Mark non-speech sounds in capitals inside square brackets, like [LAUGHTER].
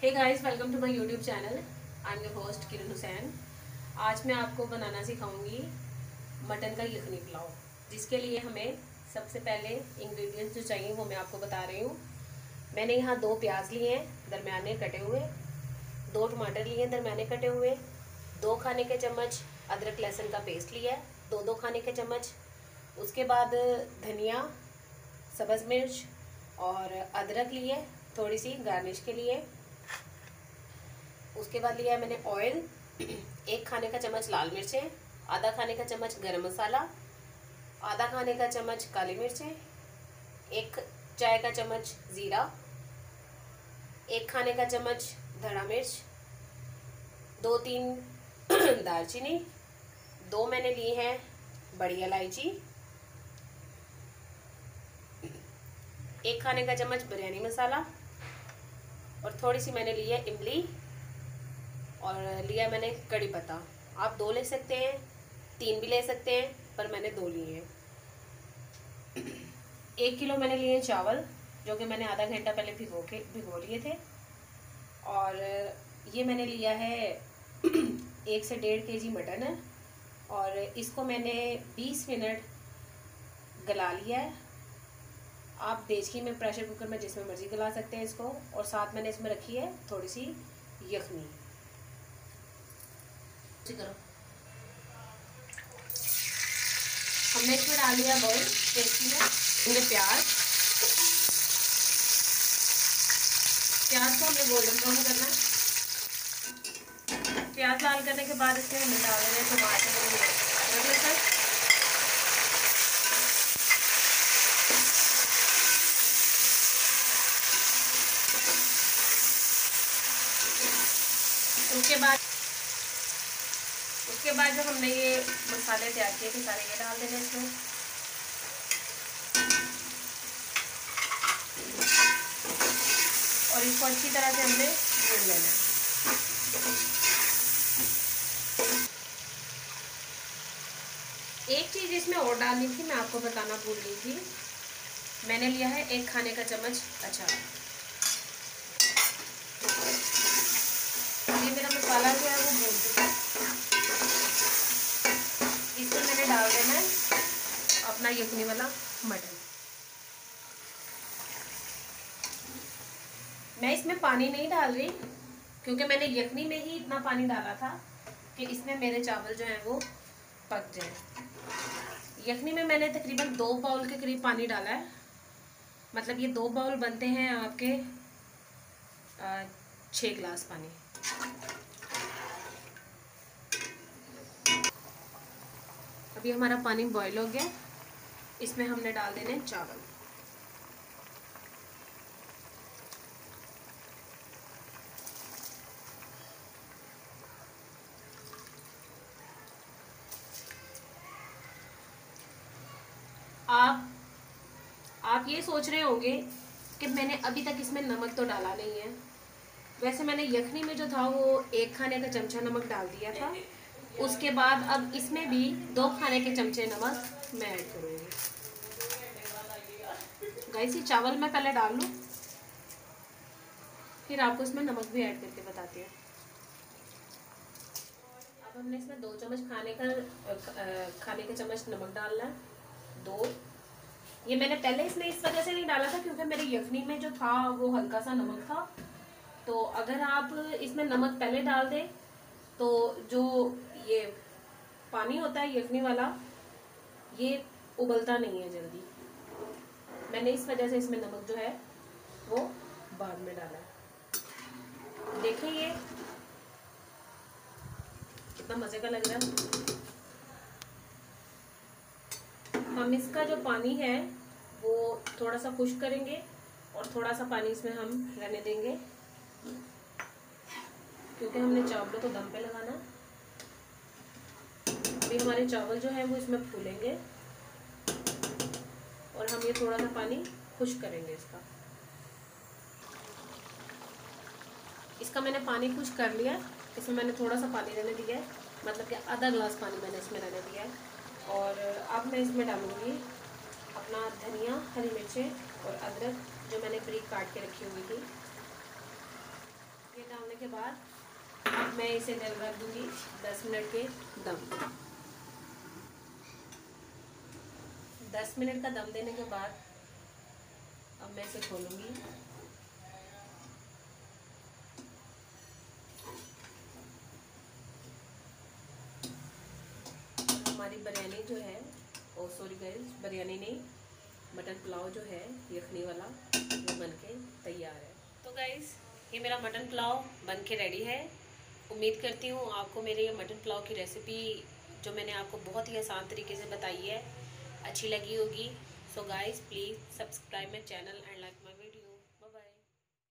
Hey guys welcome to my YouTube channel I am your host Kiran Hussain आज मैं आपको बनाना सिखाऊँगी mutton का यखनी पुलाव, जिसके लिए हमें सबसे पहले इंग्रेडिएंट्स जो चाहिए वो मैं आपको बता रही हूँ। मैंने यहाँ दो प्याज लिए हैं, दरमियाने कटे हुए, दो टमाटर लिए हैं, दरमियाने कटे हुए, दो खाने के चम्मच अदरक लहसुन का पेस्ट लिया है, दो दो खाने के चम्मच, उसके बाद धनिया, सब्ज़ मिर्च और अदरक लिए, थोड़ी सी गार्निश के लिए। उसके बाद लिया है मैंने ऑयल एक खाने का चम्मच लाल मिर्चें, आधा खाने का चम्मच गरम मसाला, आधा खाने का चम्मच काली मिर्चें, एक चाय का चम्मच ज़ीरा, एक खाने का चम्मच धड़ा मिर्च, दो तीन [CLEARS THROAT] दालचीनी, दो मैंने ली हैं बड़ी इलायची, एक खाने का चम्मच बिरयानी मसाला, और थोड़ी सी मैंने ली है इमली। और लिया मैंने कड़ी पत्ता। आप दो ले सकते हैं, तीन भी ले सकते हैं, पर मैंने दो लिए हैं। एक किलो मैंने लिए चावल, जो कि मैंने आधा घंटा पहले भिगो के, भिगो लिए थे। और ये मैंने लिया है [CLEARS THROAT] एक से डेढ़ के जी मटन। है और इसको मैंने 20 मिनट गला लिया है। आप देखिए मैं प्रेशर कुकर में जिसमें मर्ज़ी गला सकते हैं इसको। और साथ मैंने इसमें रखी है थोड़ी सी यखनी। करो। हमने इसमें डाल दिया बॉयल टेस्टी में इनमें प्याज। प्याज को हमें गोल्डन ब्राउन करना प्याज लाल करने के बाद इसमें हमें डाल देना टमाटर अदरक लहसुन उसके बाद उसके बाद जो हमने ये मसाले तैयार किए थे, सारे ये डाल देने इसमें। और इसको अच्छी तरह से हमने भून लेना एक चीज़ इसमें और डालनी थी, मैं आपको बताना भूल गई थी। मैंने लिया है एक खाने का चम्मच अचार मसाला जो है वो भून चुका इसमें मैंने डाल देना है अपना यखनी वाला मटन मैं इसमें पानी नहीं डाल रही, क्योंकि मैंने यखनी में ही इतना पानी डाला था कि इसमें मेरे चावल जो हैं वो पक जाए। यखनी में मैंने तकरीबन दो बाउल के करीब पानी डाला है। मतलब ये दो बाउल बनते हैं आपके छः गिलास पानी। अभी हमारा पानी बॉईल हो गया। इसमें हमने डाल देने चावल। आप आप ये सोच रहे होंगे कि मैंने अभी तक इसमें नमक तो डाला नहीं है। वैसे मैंने यखनी में जो था वो एक खाने का चमचा नमक डाल दिया था। उसके बाद अब इसमें भी दो खाने के चमचे नमक मैं ऐड करूँगी। गैस चावल मैं पहले डाल लूँ, फिर आपको इसमें नमक भी ऐड करके बताती हूँ। अब हमने इसमें दो चम्मच खाने का खाने के चम्मच नमक डालना है, दो। ये मैंने पहले इसमें इस वजह से नहीं डाला था क्योंकि मेरे यखनी में जो था, वो हल्का सा नमक था। तो अगर आप इसमें नमक पहले डाल दें तो जो ये पानी होता है यखनी वाला, ये उबलता नहीं है जल्दी। मैंने इस वजह से इसमें नमक जो है, वो बाद में डाला है। देखें ये, कितना मज़े का लग रहा है। हम इसका जो पानी है, वो थोड़ा सा खुश करेंगे और थोड़ा सा पानी इसमें हम रहने देंगे। क्योंकि हमने चावलों को दम पे लगाना है। अभी हमारे चावल जो है वो इसमें फूलेंगे। और हम ये थोड़ा सा पानी खुश करेंगे इसका। इसका मैंने पानी खुश कर लिया इसमें मैंने थोड़ा सा पानी रहने दिया है। मतलब कि आधा ग्लास पानी मैंने इसमें रहने दिया है। और अब मैं इसमें डालूँगी अपना धनिया, हरी मिर्चें और अदरक जो मैंने ब्रिक काट के रखी हुई थी। ये डालने के बाद मैं इसे रख दूँगी दस मिनट के दम दस मिनट का दम देने के बाद अब मैं इसे खोलूँगी। हमारी बिरयानी जो है, ओ सॉरी गाइस बिरयानी नहीं, मटन पुलाव जो है यखनी वाला, वो बन के तैयार है। तो गाइस ये मेरा मटन पुलाव बन के रेडी है। उम्मीद करती हूँ आपको मेरे ये मटन पुलाव की रेसिपी जो मैंने आपको बहुत ही आसान तरीके से बताई है अच्छी लगी होगी। So guys please subscribe my channel and like